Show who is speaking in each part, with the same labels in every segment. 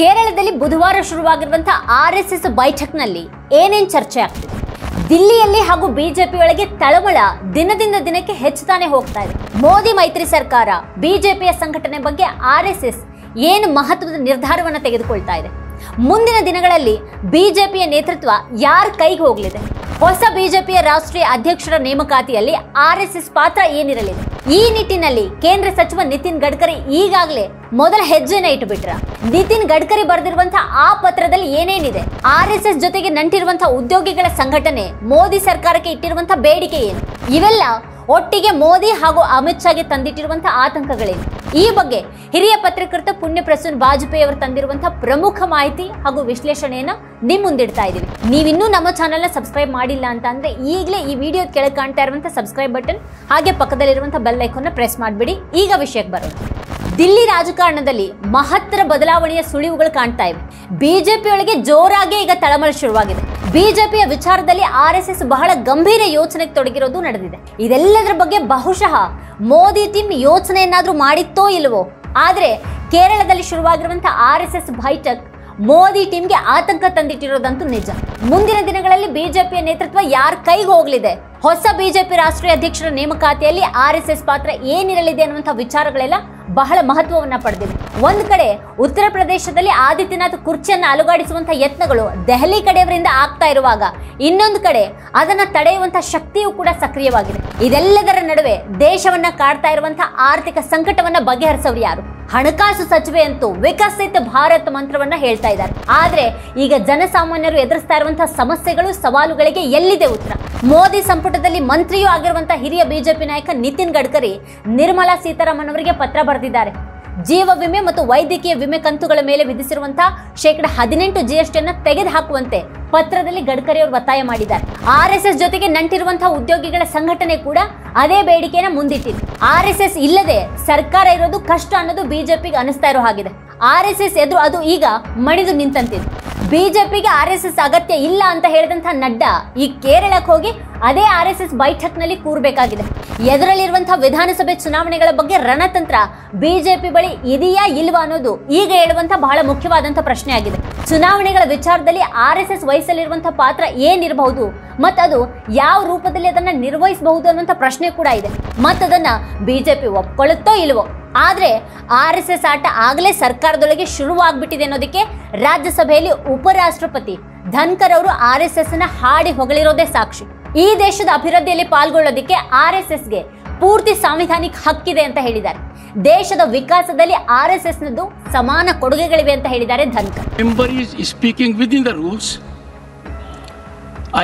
Speaker 1: ಕೇರಳದಲ್ಲಿ ಬುಧವಾರ ಶುರುವಾಗಿರುವಂತಹ ಆರ್ ಎಸ್ ಎಸ್ ಬೈಠಕ್ನಲ್ಲಿ ಏನೇನ್ ಚರ್ಚೆ ಆಗ್ತಿದೆ? ದಿಲ್ಲಿಯಲ್ಲಿ ಹಾಗೂ ಬಿಜೆಪಿಯೊಳಗೆ ತಳಮಳ ದಿನದಿಂದ ದಿನಕ್ಕೆ ಹೆಚ್ಚುತ್ತಾನೆ ಹೋಗ್ತಾ ಇದೆ. ಮೋದಿ ಮೈತ್ರಿ ಸರ್ಕಾರ, ಬಿಜೆಪಿಯ ಸಂಘಟನೆ ಬಗ್ಗೆ ಆರ್ ಎಸ್ ಏನು ಮಹತ್ವದ ನಿರ್ಧಾರವನ್ನು ತೆಗೆದುಕೊಳ್ತಾ ಇದೆ? ಮುಂದಿನ ದಿನಗಳಲ್ಲಿ ಬಿಜೆಪಿಯ ನೇತೃತ್ವ ಯಾರ ಕೈಗೆ ಹೋಗಲಿದೆ? ಹೊಸ ಬಿಜೆಪಿಯ ರಾಷ್ಟ್ರೀಯ ಅಧ್ಯಕ್ಷರ ನೇಮಕಾತಿಯಲ್ಲಿ ಆರ್ ಎಸ್ ಎಸ್ ಪಾತ್ರ ಏನಿರಲಿದೆ? ಈ ನಿಟ್ಟಿನಲ್ಲಿ ಕೇಂದ್ರ ಸಚಿವ ನಿತಿನ್ ಗಡ್ಕರಿ ಈಗಾಗಲೇ ಮೊದಲ ಹೆಜ್ಜೆನ ಇಟ್ಟುಬಿಟ್ರ. ನಿತಿನ್ ಗಡ್ಕರಿ ಬರೆದಿರುವಂತಹ ಆ ಪತ್ರದಲ್ಲಿ ಏನೇನಿದೆ? ಆರ್ ಎಸ್ ಎಸ್ ಜೊತೆಗೆ ನಂಟಿರುವಂತಹ ಉದ್ಯೋಗಿಗಳ ಸಂಘಟನೆ, ಮೋದಿ ಸರ್ಕಾರಕ್ಕೆ ಇಟ್ಟಿರುವಂತಹ ಬೇಡಿಕೆ ಏನು? ಇವೆಲ್ಲ ಒಟ್ಟಿಗೆ ಮೋದಿ ಹಾಗೂ ಅಮಿತ್ ಶಾಗೆ ತಂದಿಟ್ಟಿರುವಂತಹ ಆತಂಕಗಳೇನು? ಈ ಬಗ್ಗೆ ಹಿರಿಯ ಪತ್ರಕರ್ತ ಪುಣ್ಯ ಪ್ರಸೂನ್ ವಾಜಪೇಯಿ ಅವರು ತಂದಿರುವಂತಹ ಪ್ರಮುಖ ಮಾಹಿತಿ ಹಾಗೂ ವಿಶ್ಲೇಷಣೆಯನ್ನ ನಿಮ್ ಮುಂದಿಡ್ತಾ ಇದೀವಿ. ನೀವಿನ್ನೂ ನಮ್ಮ ಚಾನೆಲ್ನ ಸಬ್ಸ್ಕ್ರೈಬ್ ಮಾಡಿಲ್ಲ ಅಂತ ಅಂದ್ರೆ ಈಗಲೇ ಈ ವಿಡಿಯೋ ಕೆಳಗೆ ಕಾಣ್ತಾ ಇರುವಂತಹ ಸಬ್ಸ್ಕ್ರೈಬ್ ಬಟನ್, ಹಾಗೆ ಪಕ್ಕದಲ್ಲಿರುವಂತಹ ಬೆಲ್ ಐಕಾನ್ನ ಪ್ರೆಸ್ ಮಾಡಿಬಿಡಿ. ಈಗ ವಿಷಯಕ್ಕೆ ಬರೋಣ. ದಿಲ್ಲಿ ರಾಜಕಾರಣದಲ್ಲಿ ಮಹತ್ತರ ಬದಲಾವಣೆಯ ಸುಳಿವುಗಳು ಕಾಣ್ತಾ ಇವೆ. ಬಿಜೆಪಿಯೊಳಗೆ ಜೋರಾಗಿ ಈಗ ತಳಮಳ ಶುರುವಾಗಿದೆ. ಬಿಜೆಪಿಯ ವಿಚಾರದಲ್ಲಿ ಆರ್ ಎಸ್ ಎಸ್ ಬಹಳ ಗಂಭೀರ ಯೋಚನೆಗೆ ತೊಡಗಿರೋದು ನಡೆದಿದೆ. ಇದೆಲ್ಲದರ ಬಗ್ಗೆ ಬಹುಶಃ ಮೋದಿ ಟೀಮ್ ಯೋಚನೆಯನ್ನಾದ್ರೂ ಮಾಡಿತ್ತೋ ಇಲ್ವೋ? ಆದರೆ ಕೇರಳದಲ್ಲಿ ಶುರುವಾಗಿರುವಂತಹ ಆರ್ ಎಸ್ ಎಸ್ ಬೈಠಕ್ ಮೋದಿ ಟೀಮ್ಗೆ ಆತಂಕ ತಂದಿಟ್ಟಿರೋದಂತೂ ನಿಜ. ಮುಂದಿನ ದಿನಗಳಲ್ಲಿ ಬಿಜೆಪಿಯ ನೇತೃತ್ವ ಯಾರ ಕೈಗೆ ಹೋಗಲಿದೆ? ಹೊಸ ಬಿಜೆಪಿ ರಾಷ್ಟ್ರೀಯ ಅಧ್ಯಕ್ಷರ ನೇಮಕಾತಿಯಲ್ಲಿ ಆರ್ ಎಸ್ ಎಸ್ ಪಾತ್ರ ಏನಿರಲಿದೆ ಅನ್ನುವಂಥ ವಿಚಾರಗಳೆಲ್ಲ ಬಹಳ ಮಹತ್ವವನ್ನು ಪಡೆದಿವೆ. ಒಂದು ಕಡೆ ಉತ್ತರ ಪ್ರದೇಶದಲ್ಲಿ ಆದಿತ್ಯನಾಥ್ ಕುರ್ಚಿಯನ್ನು ಅಲುಗಾಡಿಸುವಂಥ ಯತ್ನಗಳು ದೆಹಲಿ ಕಡೆಯವರಿಂದ ಆಗ್ತಾ ಇರುವಾಗ, ಇನ್ನೊಂದು ಕಡೆ ಅದನ್ನು ತಡೆಯುವಂಥ ಶಕ್ತಿಯೂ ಕೂಡ ಸಕ್ರಿಯವಾಗಿದೆ. ಇದೆಲ್ಲದರ ನಡುವೆ ದೇಶವನ್ನ ಕಾಡ್ತಾ ಇರುವಂತಹ ಆರ್ಥಿಕ ಸಂಕಟವನ್ನ ಬಗೆಹರಿಸೋರು ಯಾರು? ಹಣಕಾಸು ಸಚಿವೆ ಅಂತೂ ವಿಕಸಿತ ಭಾರತ್ ಮಂತ್ರವನ್ನ ಹೇಳ್ತಾ ಇದ್ದಾರೆ. ಆದ್ರೆ ಈಗ ಜನಸಾಮಾನ್ಯರು ಎದುರಿಸ್ತಾ ಇರುವಂತಹ ಸಮಸ್ಯೆಗಳು, ಸವಾಲುಗಳಿಗೆ ಎಲ್ಲಿದೆ ಉತ್ತರ? ಮೋದಿ ಸಂಪುಟದಲ್ಲಿ ಮಂತ್ರಿಯೂ ಆಗಿರುವಂತಹ ಹಿರಿಯ ಬಿಜೆಪಿ ನಾಯಕ ನಿತಿನ್ ಗಡ್ಕರಿ ನಿರ್ಮಲಾ ಸೀತಾರಾಮನ್ ಅವರಿಗೆ ಪತ್ರ ಬರೆದಿದ್ದಾರೆ. ಜೀವ ವಿಮೆ ಮತ್ತು ವೈದ್ಯಕೀಯ ವಿಮೆ ಕಂತುಗಳ ಮೇಲೆ ವಿಧಿಸಿರುವಂತಹ ಶೇಕಡ ಹದಿನೆಂಟು ಜಿಎಸ್ಟಿಯನ್ನು ತೆಗೆದುಹಾಕುವಂತೆ ಪತ್ರದಲ್ಲಿ ಗಡ್ಕರಿ ಅವರು ಒತ್ತಾಯ ಮಾಡಿದ್ದಾರೆ. ಆರ್ ಎಸ್ ಎಸ್ ಜೊತೆಗೆ ನಂಟಿರುವಂತಹ ಉದ್ಯೋಗಿಗಳ ಸಂಘಟನೆ ಕೂಡ ಅದೇ ಬೇಡಿಕೆಯನ್ನ ಮುಂದಿಟ್ಟಿದೆ. ಆರ್ ಎಸ್ ಎಸ್ ಇಲ್ಲದೆ ಸರ್ಕಾರ ಇರೋದು ಕಷ್ಟ ಅನ್ನೋದು ಬಿಜೆಪಿಗೆ ಅನಿಸ್ತಾ ಇರೋ ಹಾಗಿದೆ. ಆರ್ ಎಸ್ ಎಸ್ ಎದುರು ಅದು ಈಗ ಮಣಿದು ನಿಂತಂತಿದೆ. ಬಿಜೆಪಿಗೆ ಆರ್ ಎಸ್ ಎಸ್ ಅಗತ್ಯ ಇಲ್ಲ ಅಂತ ಹೇಳಿದಂತಹ ನಡ್ಡಾ ಈ ಕೇರಳಕ್ಕೆ ಹೋಗಿ ಅದೇ ಆರ್ ಎಸ್ ಎಸ್ ಬೈಠಕ್ನಲ್ಲಿ ಕೂರಬೇಕಾಗಿದೆ. ಎದುರಲ್ಲಿರುವಂತಹ ವಿಧಾನಸಭೆ ಚುನಾವಣೆಗಳ ಬಗ್ಗೆ ರಣತಂತ್ರ ಬಿಜೆಪಿ ಬಳಿ ಇದೆಯಾ ಇಲ್ವಾ ಅನ್ನೋದು ಈಗ ಹೇಳುವಂತಹ ಬಹಳ ಮುಖ್ಯವಾದಂತಹ ಪ್ರಶ್ನೆ ಆಗಿದೆ ಚುನಾವಣೆಗಳ ವಿಚಾರದಲ್ಲಿ ಆರ್ ಎಸ್ ಎಸ್ ವಹಿಸಲಿರುವಂತಹ ಪಾತ್ರ ಏನಿರಬಹುದು ಮತ್ತದು ಯಾವ ರೂಪದಲ್ಲಿ ಅದನ್ನ ನಿರ್ವಹಿಸಬಹುದು ಅನ್ನುವಂಥ ಪ್ರಶ್ನೆ ಕೂಡ ಇದೆ. ಮತ್ತದನ್ನ ಬಿಜೆಪಿ ಒಪ್ಕೊಳ್ಳುತ್ತೋ ಇಲ್ವೋ? ಆದ್ರೆ ಆರ್ ಎಸ್ ಎಸ್ ಆಟ ಆಗಲೇ ಸರ್ಕಾರದೊಳಗೆ ಶುರುವಾಗ್ಬಿಟ್ಟಿದೆ ಅನ್ನೋದಕ್ಕೆ ರಾಜ್ಯಸಭೆಯಲ್ಲಿ ಉಪರಾಷ್ಟ್ರಪತಿ ಧನ್ಕರ್ ಅವರು ಆರ್ ಎಸ್ ಎಸ್ನ ಹಾಡಿ ಹೊಗಳಿರೋದೇ ಸಾಕ್ಷಿ. ಈ ದೇಶದ ಅಭಿವೃದ್ಧಿಯಲ್ಲಿ ಪಾಲ್ಗೊಳ್ಳೋದಕ್ಕೆ ಆರ್ ಎಸ್ ಎಸ್ಗೆ ಪೂರ್ತಿ ಸಾಂವಿಧಾನಿಕ ಹಕ್ಕಿದೆ ಅಂತ ಹೇಳಿದ್ದಾರೆ. ದೇಶದ ವಿಕಾಸದಲ್ಲಿ ಆರ್ ಎಸ್ ಎಸ್ನದ್ದು ಸಮಾನ ಕೊಡುಗೆಗಳಿವೆ ಅಂತ ಹೇಳಿದ್ದಾರೆ Dhankhar.
Speaker 2: Member is speaking within the rules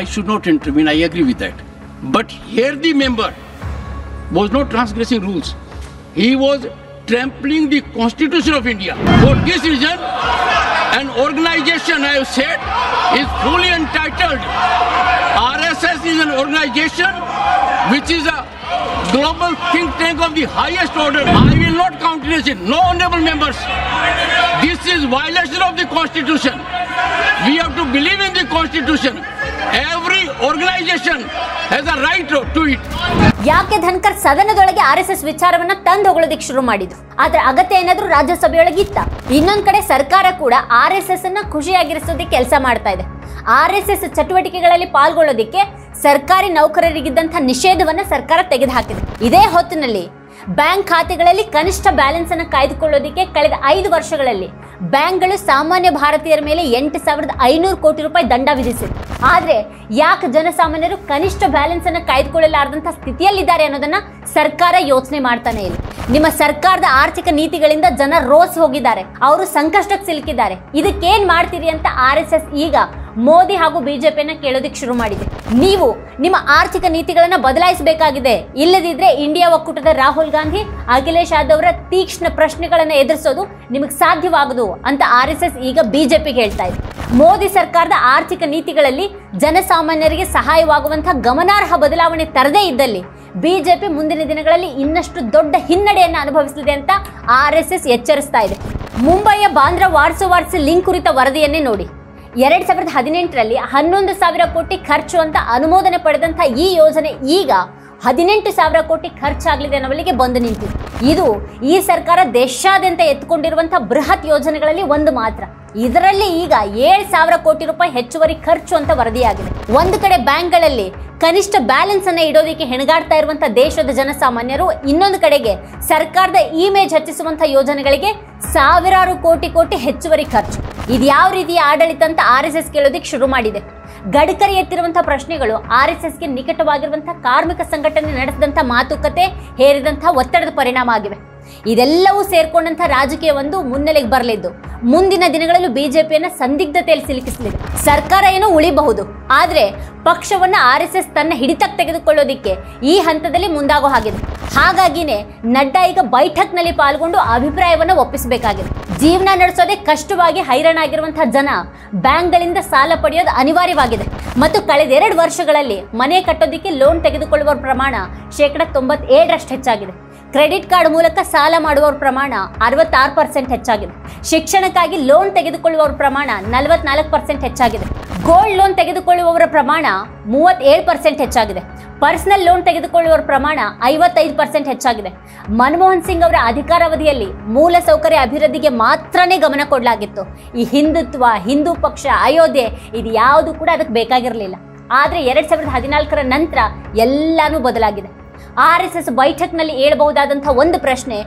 Speaker 2: I should not intervene I agree with that but here the member was not transgressing rules. He was trampling the constitution of India. For this reason, an organization I have said is fully entitled. RSS is an organization which is a global think tank of the highest order. I will not countenance it. No honorable members. This is violation of the constitution. We have to believe in the constitution. Every organization
Speaker 1: ಯಾಕೆ ಧನ್ಕರ್ ಸದನದೊಳಗೆ R S S ವಿಚಾರವನ್ನ ತಂದು ಹೊಗಳೋದಿಕ್ ಶುರು ಮಾಡಿದ್ರು? ಆದ್ರೆ ಅಗತ್ಯ ಏನಾದ್ರೂ ರಾಜ್ಯಸಭೆಯೊಳಗೆ ಇತ್ತ? ಇನ್ನೊಂದ್ ಕಡೆ ಸರ್ಕಾರ ಕೂಡ ಆರ್ ಎಸ್ ಎಸ್ ಅನ್ನ ಖುಷಿಯಾಗಿರಿಸೋದಕ್ಕೆ ಕೆಲಸ ಮಾಡ್ತಾ ಇದೆ. ಆರ್ ಎಸ್ ಎಸ್ ಚಟುವಟಿಕೆಗಳಲ್ಲಿ ಪಾಲ್ಗೊಳ್ಳೋದಿಕ್ಕೆ ಸರ್ಕಾರಿ ನೌಕರರಿಗಿದ್ದಂತಹ ನಿಷೇಧವನ್ನ ಸರ್ಕಾರ ತೆಗೆದುಹಾಕಿದೆ. ಇದೇ ಹೊತ್ತಿನಲ್ಲಿ ಬ್ಯಾಂಕ್ ಖಾತೆಗಳಲ್ಲಿ ಕನಿಷ್ಠ ಬ್ಯಾಲೆನ್ಸ್ ಅನ್ನು ಕಾಯ್ದುಕೊಳ್ಳೋದಕ್ಕೆ ಕಳೆದ ಐದು ವರ್ಷಗಳಲ್ಲಿ ಬ್ಯಾಂಕ್ಗಳು ಸಾಮಾನ್ಯ ಭಾರತೀಯರ ಮೇಲೆ ಎಂಟು ಸಾವಿರದ ಐನೂರು ಕೋಟಿ ರೂಪಾಯಿ ದಂಡ ವಿಧಿಸಿದೆ ಆದರೆ ಯಾಕೆ ಜನಸಾಮಾನ್ಯರು ಕನಿಷ್ಠ ಬ್ಯಾಲೆನ್ಸ್ ಅನ್ನು ಕಾಯ್ದುಕೊಳ್ಳಲಾರದಂಥ ಸ್ಥಿತಿಯಲ್ಲಿದ್ದಾರೆ ಅನ್ನೋದನ್ನ ಸರ್ಕಾರ ಯೋಚನೆ ಮಾಡ್ತಾನೆ ಇಲ್ಲ. ನಿಮ್ಮ ಸರ್ಕಾರದ ಆರ್ಥಿಕ ನೀತಿಗಳಿಂದ ಜನ ರೋಸ್ ಹೋಗಿದ್ದಾರೆ. ಅವರು ಸಂಕಷ್ಟಕ್ಕೆ ಸಿಲುಕಿದ್ದಾರೆ. ಇದಕ್ಕೇನ್ ಮಾಡ್ತೀರಿ ಅಂತ ಆರ್ ಎಸ್ ಎಸ್ ಈಗ ಮೋದಿ ಹಾಗೂ ಬಿಜೆಪಿಯನ್ನ ಕೇಳೋದಿಕ್ ಶುರು ಮಾಡಿದೆ. ನೀವು ನಿಮ್ಮ ಆರ್ಥಿಕ ನೀತಿಗಳನ್ನ ಬದಲಾಯಿಸಬೇಕಾಗಿದೆ. ಇಲ್ಲದಿದ್ರೆ ಇಂಡಿಯಾ ಒಕ್ಕೂಟದ ರಾಹುಲ್ ಗಾಂಧಿ, ಅಖಿಲೇಶ್ ಯಾದವ್ ಅವರ ತೀಕ್ಷ್ಣ ಪ್ರಶ್ನೆಗಳನ್ನ ಎದುರಿಸೋದು ನಿಮಗೆ ಸಾಧ್ಯವಾಗದು ಅಂತ ಆರ್ ಎಸ್ ಎಸ್ ಈಗ ಬಿಜೆಪಿಗೆ ಹೇಳ್ತಾ ಇದೆ. ಮೋದಿ ಸರ್ಕಾರದ ಆರ್ಥಿಕ ನೀತಿಗಳಲ್ಲಿ ಜನಸಾಮಾನ್ಯರಿಗೆ ಸಹಾಯವಾಗುವಂತಹ ಗಮನಾರ್ಹ ಬದಲಾವಣೆ ತರದೇ ಇದ್ದಲ್ಲಿ ಬಿಜೆಪಿ ಮುಂದಿನ ದಿನಗಳಲ್ಲಿ ಇನ್ನಷ್ಟು ದೊಡ್ಡ ಹಿನ್ನಡೆಯನ್ನು ಅನುಭವಿಸಲಿದೆ ಅಂತ ಆರ್ ಎಸ್ ಎಸ್ ಎಚ್ಚರಿಸ್ತಾ ಇದೆ. ಮುಂಬೈಯ ಬಾಂದ್ರಾ ವಾರ್ಸೋ ವಾರ್ಸ್ ಲಿಂಕ್ ಕುರಿತ ವರದಿಯನ್ನೇ ನೋಡಿ. ಎರಡ್ ಸಾವಿರದ ಹದಿನೆಂಟರಲ್ಲಿ ಹನ್ನೊಂದು ಸಾವಿರ ಕೋಟಿ ಖರ್ಚು ಅಂತ ಅನುಮೋದನೆ ಪಡೆದಂಥ ಈ ಯೋಜನೆ ಈಗ ಹದಿನೆಂಟು ಸಾವಿರ ಕೋಟಿ ಖರ್ಚಾಗಲಿದೆ ಅನ್ನೋವಳಿಗೆ ಬಂದು ನಿಂತಿದೆ ಇದು ಈ ಸರ್ಕಾರ ದೇಶಾದ್ಯಂತ ಎತ್ಕೊಂಡಿರುವಂಥ ಬೃಹತ್ ಯೋಜನೆಗಳಲ್ಲಿ ಒಂದು ಮಾತ್ರ. ಇದರಲ್ಲಿ ಈಗ ಏಳು ಸಾವಿರ ಕೋಟಿ ರೂಪಾಯಿ ಹೆಚ್ಚುವರಿ ಖರ್ಚು ಅಂತ ವರದಿಯಾಗಿದೆ. ಒಂದು ಕಡೆ ಬ್ಯಾಂಕ್ಗಳಲ್ಲಿ ಕನಿಷ್ಠ ಬ್ಯಾಲೆನ್ಸ್ ಅನ್ನ ಇಡೋದಕ್ಕೆ ಹೆಣಗಾಡ್ತಾ ಇರುವಂತ ದೇಶದ ಜನಸಾಮಾನ್ಯರು, ಇನ್ನೊಂದು ಕಡೆಗೆ ಸರ್ಕಾರದ ಇಮೇಜ್ ಹೆಚ್ಚಿಸುವಂತ ಯೋಜನೆಗಳಿಗೆ ಸಾವಿರಾರು ಕೋಟಿ ಕೋಟಿ ಹೆಚ್ಚುವರಿ ಖರ್ಚು. ಇದು ಯಾವ ರೀತಿಯ ಆಡಳಿತ ಅಂತ ಆರ್ ಎಸ್ ಎಸ್ ಕೇಳೋದಕ್ಕೆ ಶುರು ಮಾಡಿದೆ. ಗಡ್ಕರಿ ಎತ್ತಿರುವಂತಹ ಪ್ರಶ್ನೆಗಳು, ಆರ್ ಎಸ್ ಎಸ್ಗೆ ನಿಕಟವಾಗಿರುವಂತಹ ಕಾರ್ಮಿಕ ಸಂಘಟನೆ ನಡೆಸಿದಂಥ ಮಾತುಕತೆ ಹೇರಿದಂತಹ ಒತ್ತಡದ ಪರಿಣಾಮ ಆಗಿವೆ. ಇದೆಲ್ಲವೂ ಸೇರ್ಕೊಂಡಂಥ ರಾಜಕೀಯ ಒಂದು ಮುನ್ನೆಲೆಗೆ ಬರಲಿದ್ದು, ಮುಂದಿನ ದಿನಗಳಲ್ಲೂ ಬಿಜೆಪಿಯನ್ನ ಸಂದಿಗ್ಧತೆಯಲ್ಲಿ ಸಿಲುಕಿಸಲಿದೆ. ಸರ್ಕಾರ ಏನೋ ಉಳಿಬಹುದು, ಆದ್ರೆ ಪಕ್ಷವನ್ನ ಆರ್ ಎಸ್ ಎಸ್ ತನ್ನ ಹಿಡಿತಕ್ಕೆ ತೆಗೆದುಕೊಳ್ಳೋದಿಕ್ಕೆ ಈ ಹಂತದಲ್ಲಿ ಮುಂದಾಗೋ ಹಾಗಿದೆ. ಹಾಗಾಗಿನೇ ನಡ್ಡಾ ಈಗ ಬೈಠಕ್ನಲ್ಲಿ ಪಾಲ್ಗೊಂಡು ಅಭಿಪ್ರಾಯವನ್ನ ಒಪ್ಪಿಸಬೇಕಾಗಿದೆ. ಜೀವನ ನಡೆಸೋದೇ ಕಷ್ಟವಾಗಿ ಹೈರಾಣಾಗಿರುವಂತಹ ಜನ ಬ್ಯಾಂಕ್ಗಳಿಂದ ಸಾಲ ಪಡೆಯೋದು ಅನಿವಾರ್ಯವಾಗಿದೆ. ಮತ್ತು ಕಳೆದ ಎರಡು ವರ್ಷಗಳಲ್ಲಿ ಮನೆ ಕಟ್ಟೋದಿಕ್ಕೆ ಲೋನ್ ತೆಗೆದುಕೊಳ್ಳುವ ಪ್ರಮಾಣ ಶೇಕಡ ತೊಂಬತ್ತೇಳರಷ್ಟು ಹೆಚ್ಚಾಗಿದೆ. ಕ್ರೆಡಿಟ್ ಕಾರ್ಡ್ ಮೂಲಕ ಸಾಲ ಮಾಡುವವರ ಪ್ರಮಾಣ ಅರವತ್ತಾರು ಪರ್ಸೆಂಟ್ ಹೆಚ್ಚಾಗಿದೆ. ಶಿಕ್ಷಣಕ್ಕಾಗಿ ಲೋನ್ ತೆಗೆದುಕೊಳ್ಳುವವರ ಪ್ರಮಾಣ ನಲವತ್ನಾಲ್ಕು ಪರ್ಸೆಂಟ್ ಹೆಚ್ಚಾಗಿದೆ. ಗೋಲ್ಡ್ ಲೋನ್ ತೆಗೆದುಕೊಳ್ಳುವವರ ಪ್ರಮಾಣ ಮೂವತ್ತೇಳು ಪರ್ಸೆಂಟ್ ಹೆಚ್ಚಾಗಿದೆ. ಪರ್ಸನಲ್ ಲೋನ್ ತೆಗೆದುಕೊಳ್ಳುವ ಪ್ರಮಾಣ ಐವತ್ತೈದು ಪರ್ಸೆಂಟ್ ಹೆಚ್ಚಾಗಿದೆ. ಮನಮೋಹನ್ ಸಿಂಗ್ ಅವರ ಅಧಿಕಾರಾವಧಿಯಲ್ಲಿ ಮೂಲ ಸೌಕರ್ಯ ಅಭಿವೃದ್ಧಿಗೆ ಮಾತ್ರನೇ ಗಮನ ಕೊಡಲಾಗಿತ್ತು. ಈ ಹಿಂದುತ್ವ, ಹಿಂದೂ ಪಕ್ಷ, ಅಯೋಧ್ಯೆ ಇದು ಯಾವುದು ಕೂಡ ಅದಕ್ಕೆ ಬೇಕಾಗಿರಲಿಲ್ಲ. ಆದರೆ ಎರಡ್ ಸಾವಿರದ ಹದಿನಾಲ್ಕರ ನಂತರ ಎಲ್ಲಾನು ಬದಲಾಗಿದೆ. ಆರ್ ಎಸ್ ಎಸ್ ಬೈಠಕ್ನಲ್ಲಿ ಏಳಬಹುದಾದಂತಹ ಒಂದು ಪ್ರಶ್ನೆ,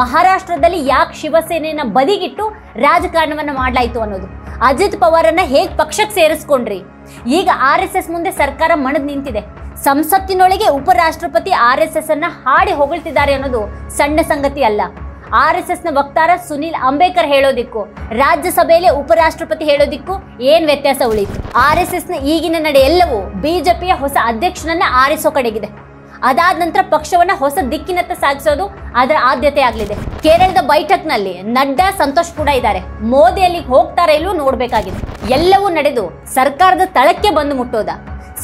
Speaker 1: ಮಹಾರಾಷ್ಟ್ರದಲ್ಲಿ ಯಾಕೆ ಶಿವಸೇನೆಯನ್ನ ಬದಿಗಿಟ್ಟು ರಾಜಕಾರಣವನ್ನು ಮಾಡಲಾಯಿತು ಅನ್ನೋದು? ಅಜಿತ್ ಪವಾರನ್ನ ಹೇಗೆ ಪಕ್ಷಕ್ಕೆ ಸೇರಿಸ್ಕೊಂಡ್ರಿ? ಈಗ ಆರ್ ಎಸ್ ಎಸ್ ಮುಂದೆ ಸರ್ಕಾರ ಮಣದ್ ನಿಂತಿದೆ. ಸಂಸತ್ತಿನೊಳಗೆ ಉಪರಾಷ್ಟ್ರಪತಿ ಆರ್ ಎಸ್ ಎಸ್ ಅನ್ನ ಹಾಡಿ ಹೊಗಳ್ತಿದ್ದಾರೆ ಅನ್ನೋದು ಸಣ್ಣ ಸಂಗತಿ ಅಲ್ಲ. ಆರ್ ಎಸ್ ಎಸ್ನ ವಕ್ತಾರ ಸುನಿಲ್ ಅಂಬೇಕರ್ ಹೇಳೋದಿಕ್ಕೂ, ರಾಜ್ಯಸಭೆಯಲ್ಲಿ ಉಪರಾಷ್ಟ್ರಪತಿ ಹೇಳೋದಿಕ್ಕೂ ಏನ್ ವ್ಯತ್ಯಾಸ ಉಳಿಯಿತು ಆರ್ ಎಸ್ ಎಸ್ನ ಈಗಿನ ನಡೆ ಎಲ್ಲವೂ ಬಿಜೆಪಿಯ ಹೊಸ ಅಧ್ಯಕ್ಷನನ್ನ ಆರಿಸೋ ಕಡೆಗಿದೆ. ಅದಾದ ನಂತರ ಪಕ್ಷವನ್ನ ಹೊಸ ದಿಕ್ಕಿನತ್ತ ಸಾಗಿಸೋದು ಅದರ ಆದ್ಯತೆ ಆಗಲಿದೆ. ಕೇರಳದ ಬೈಠಕ್ನಲ್ಲಿ ನಡ್ಡಾ, ಸಂತೋಷ್ ಕೂಡ ಇದ್ದಾರೆ. ಮೋದಿ ಅಲ್ಲಿಗೆ ಹೋಗ್ತಾರೆ ಇಲ್ವೋ ನೋಡ್ಬೇಕಾಗಿದೆ. ಎಲ್ಲವೂ ನಡೆದು ಸರ್ಕಾರದ ತಳಕ್ಕೆ ಬಂದು ಮುಟ್ಟೋದ.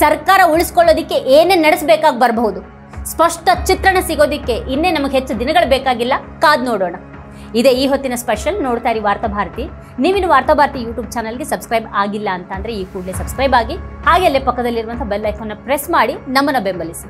Speaker 1: ಸರ್ಕಾರ ಉಳಿಸ್ಕೊಳ್ಳೋದಿಕ್ಕೆ ಏನೇ ನಡೆಸಬೇಕಾಗಿ ಬರಬಹುದು. ಸ್ಪಷ್ಟ ಚಿತ್ರಣ ಸಿಗೋದಿಕ್ಕೆ ಇನ್ನೇ ನಮಗೆ ಹೆಚ್ಚು ದಿನಗಳು ಬೇಕಾಗಿಲ್ಲ. ಕಾದ್ ನೋಡೋಣ. ಇದೇ ಈ ಹೊತ್ತಿನ ಸ್ಪೆಷಲ್ ನೋಡ್ತಾ ಇರಿ ವಾರ್ತಾ ನೀವಿನ ವಾರ್ತಾಭಾರತಿ ವಾರ್ತಾ ಭಾರತಿ ಯೂಟ್ಯೂಬ್ ಚಾನಲ್ಗೆ ಸಬ್ಸ್ಕ್ರೈಬ್ ಆಗಿಲ್ಲ ಅಂತ ಈ ಕೂಡಲೇ ಸಬ್ಸ್ಕ್ರೈಬ್ ಆಗಿ ಹಾಗೆ ಅಲ್ಲೇ ಪಕ್ಕದಲ್ಲಿರುವಂಥ ಬೆಲ್ ಐಕಾನ್ನ ಪ್ರೆಸ್ ಮಾಡಿ ನಮ್ಮನ್ನು ಬೆಂಬಲಿಸಿ.